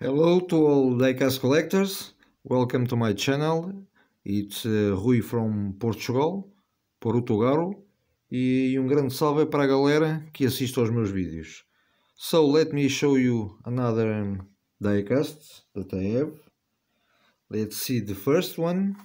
Hello to all diecast collectors, welcome to my channel. It's uh, Rui from Portugal, Portugal, e um grande salve para a galera que assiste aos meus vídeos. So let me show you another um, diecast that I have. Let's see the first one.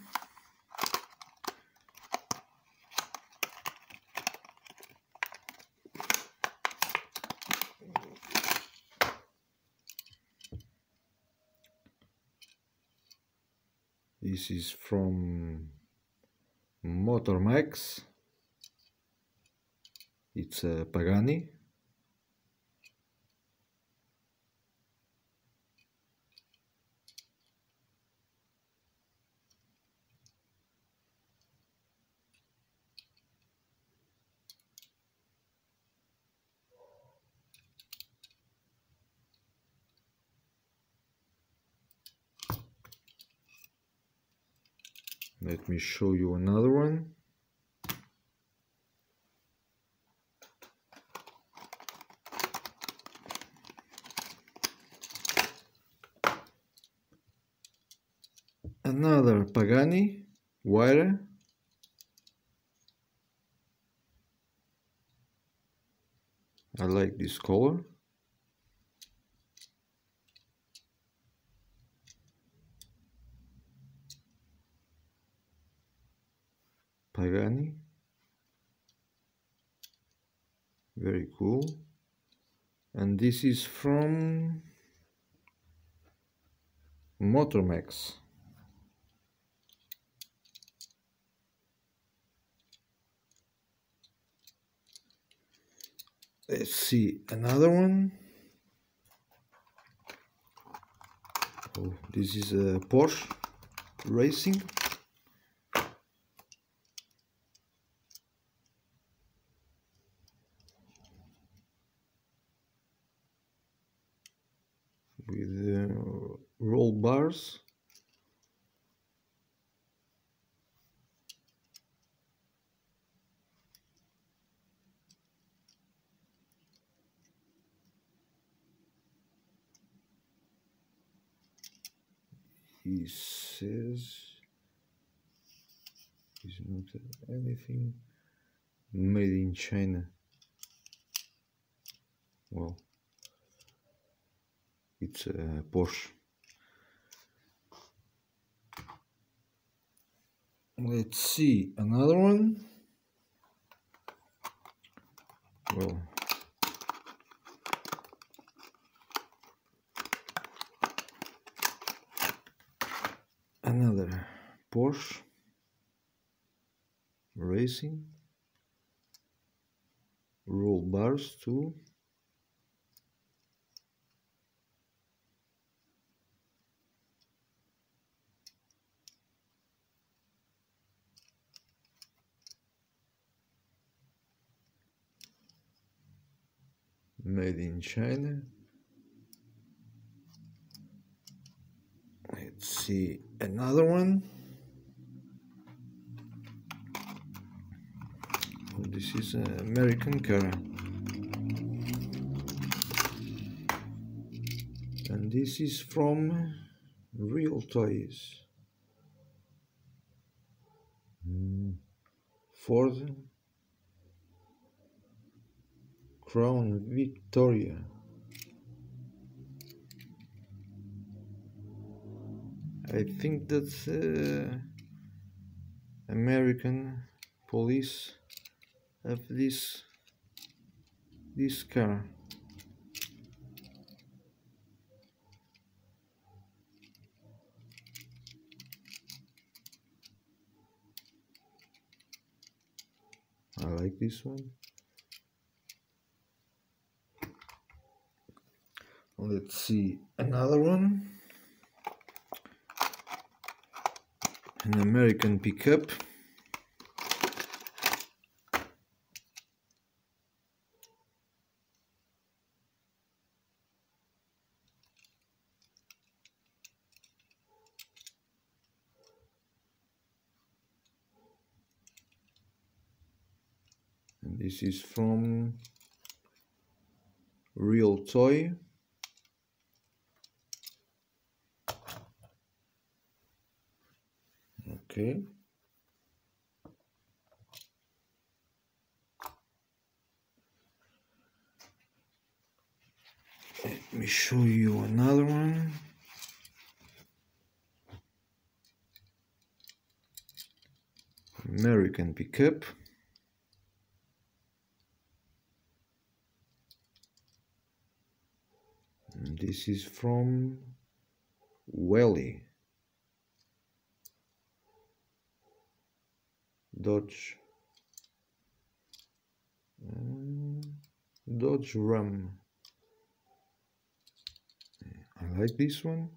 This is from Motormax. It's a Pagani. Let me show you another one. Another Pagani Huayra. I like this color. Pagani. Very cool. And this is from Motormax. Let's see another one. Oh, this is a Porsche Racing. with uh, he says is not anything made in China well it's a Porsche. Let's see another one. Well, another Porsche racing. Roll bars too made in China. Let's see another one. Oh, this is an American car. And this is from Real Toys. Mm. Ford Crown Victoria. I think that uh, American police have this this car. I like this one. Let's see another one. An American pickup. And this is from Real Toy Okay. Let me show you another one. American pickup. And this is from Welly. Dodge uh, Dodge Ram. I like this one.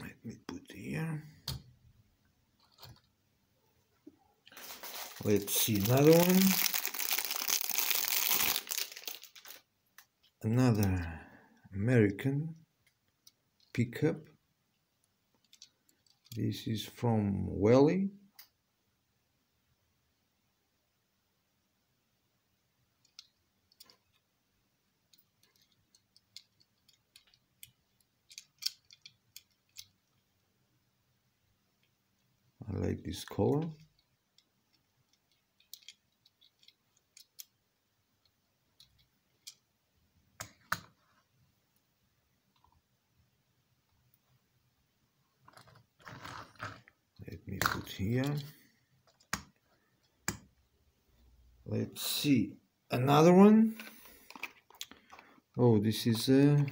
Let me put here. Let's see another one. Another American pickup. This is from Welly. I like this color. Let me put here. Let's see another one. Oh, this is a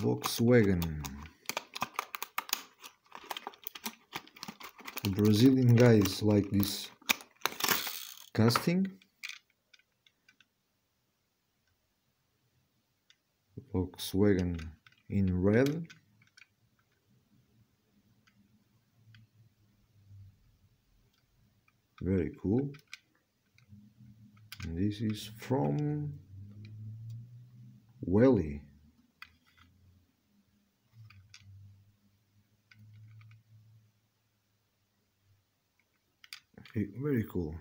Volkswagen. The Brazilian guys like this casting. Volkswagen in red. Very cool. And this is from Welly. Very cool.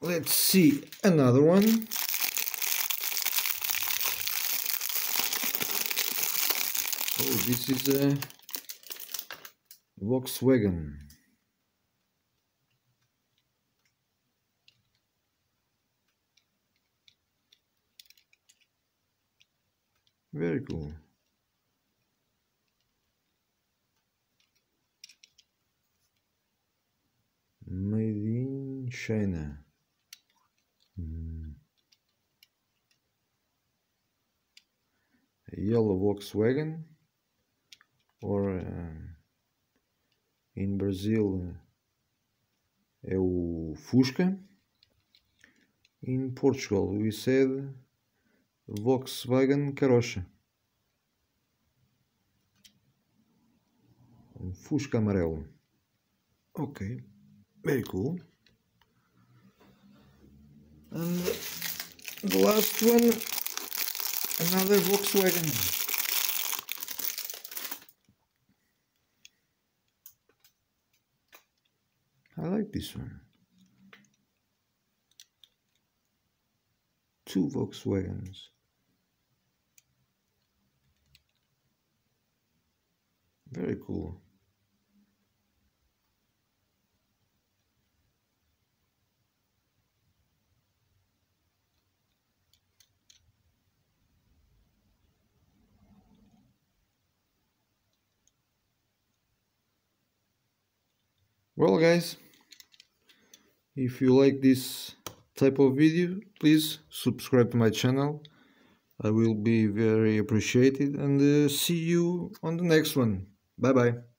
Let's see another one. Oh, this is a Volkswagen. Very cool. Made in China. Mm. Yellow Volkswagen or uh, em Brasil é o Fusca. In Portugal we said Volkswagen Carocha. Um Fusca amarelo. Ok, very cool. And the last one, another Volkswagen. Like this one. Two Volkswagens. Very cool. Well guys, if you like this type of video, please subscribe to my channel. I will be very appreciated and uh, see you on the next one. Bye bye.